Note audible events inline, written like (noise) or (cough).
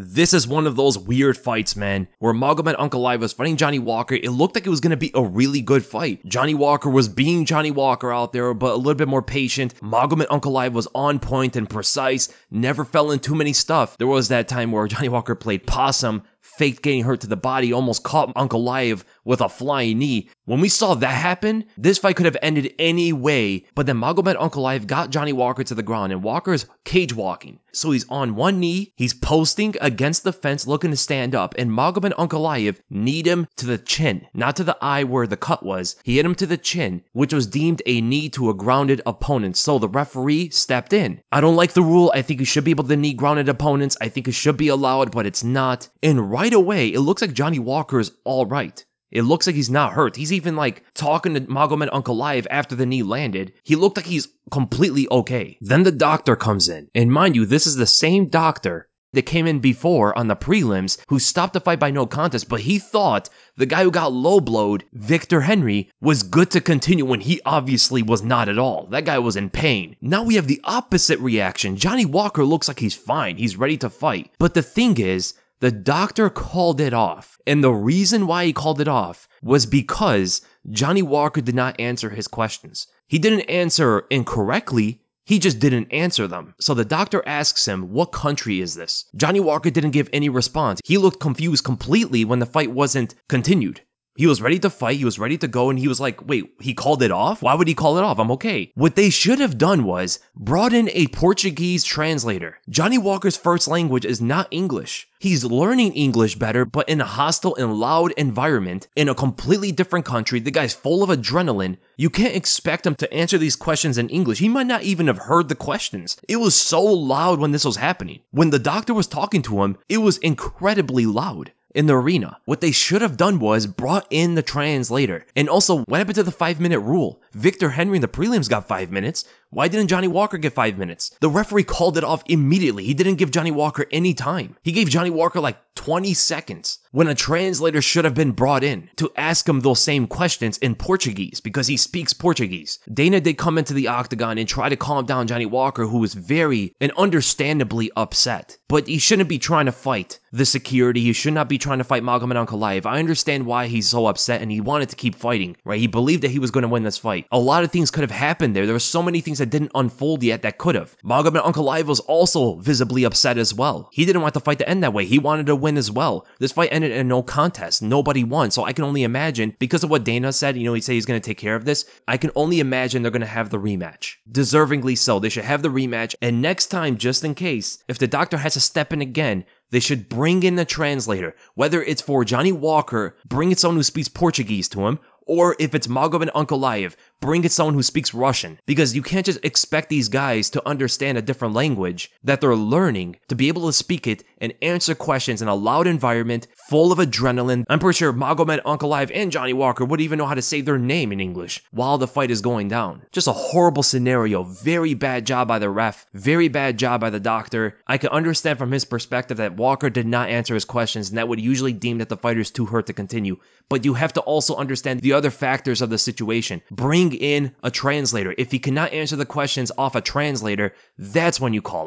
This is one of those weird fights, man, where Magomed Ankalaev was fighting Johnny Walker. It looked like it was going to be a really good fight. Johnny Walker was being Johnny Walker out there, but a little bit more patient. Magomed Ankalaev was on point and precise, never fell in too many stuff. There was that time where (laughs) Johnny Walker played possum, faked getting hurt to the body, almost caught Ankalaev with a flying knee. When we saw that happen, this fight could have ended any way, but then Magomed Ankalaev got Johnny Walker to the ground, and Walker's cage walking. So he's on one knee, he's posting against the fence looking to stand up, and Magomed Ankalaev kneed him to the chin, not to the eye where the cut was. He hit him to the chin, which was deemed a knee to a grounded opponent, so the referee stepped in. I don't like the rule, I think you should be able to knee grounded opponents, I think it should be allowed, but it's not. Right away, it looks like Johnny Walker is alright. It looks like he's not hurt. He's even like talking to Magomed Ankalaev after the knee landed. He looked like he's completely okay. Then the doctor comes in. And mind you, this is the same doctor that came in before on the prelims who stopped the fight by no contest, but he thought the guy who got low blowed, Victor Henry, was good to continue when he obviously was not at all. That guy was in pain. Now we have the opposite reaction. Johnny Walker looks like he's fine. He's ready to fight. But the thing is, the doctor called it off. And the reason why he called it off was because Johnny Walker did not answer his questions. He didn't answer incorrectly, he just didn't answer them. So the doctor asks him, What country is this? Johnny Walker didn't give any response. He looked confused completely when the fight wasn't continued. He was ready to fight, he was ready to go, and he was like, wait, he called it off? Why would he call it off? I'm okay. What they should have done was brought in a Portuguese translator. Johnny Walker's first language is not English. He's learning English better, but in a hostile and loud environment, in a completely different country, the guy's full of adrenaline. You can't expect him to answer these questions in English. He might not even have heard the questions. It was so loud when this was happening. When the doctor was talking to him, it was incredibly loud in the arena. What they should have done was brought in the translator. And also, what happened to the five minute rule? Victor Henry in the prelims got five minutes. Why didn't Johnny Walker get five minutes? The referee called it off immediately. He didn't give Johnny Walker any time. He gave Johnny Walker like 20 seconds when a translator should have been brought in to ask him those same questions in Portuguese because he speaks Portuguese. Dana did come into the octagon and try to calm down Johnny Walker, who was very and understandably upset. But he shouldn't be trying to fight the security. He should not be trying to fight Magomed Ankalaev. I understand why he's so upset and he wanted to keep fighting, right? He believed that he was going to win this fight. A lot of things could have happened there. There were so many things things that didn't unfold yet that could have. Magomed Ankalaev was also visibly upset as well. He didn't want the fight to end that way. He wanted to win as well. This fight ended in no contest. Nobody won. So I can only imagine, because of what Dana said, you know, he said he's going to take care of this. I can only imagine they're going to have the rematch. Deservingly so. They should have the rematch. And next time, just in case, if the doctor has to step in again, they should bring in a translator, whether it's for Johnny Walker, bring in someone who speaks Portuguese to him, or if it's Magomed Ankalaev, bring in someone who speaks Russian. Because you can't just expect these guys to understand a different language that they're learning to be able to speak it and answer questions in a loud environment full of adrenaline. I'm pretty sure Magomed Ankalaev and Johnny Walker would even know how to say their name in English while the fight is going down. Just a horrible scenario. Very bad job by the ref. Very bad job by the doctor. I can understand from his perspective that Walker did not answer his questions and that would usually deem that the fighter is too hurt to continue. But you have to also understand the other factors of the situation. Bring in a translator. If he cannot answer the questions off a translator, that's when you call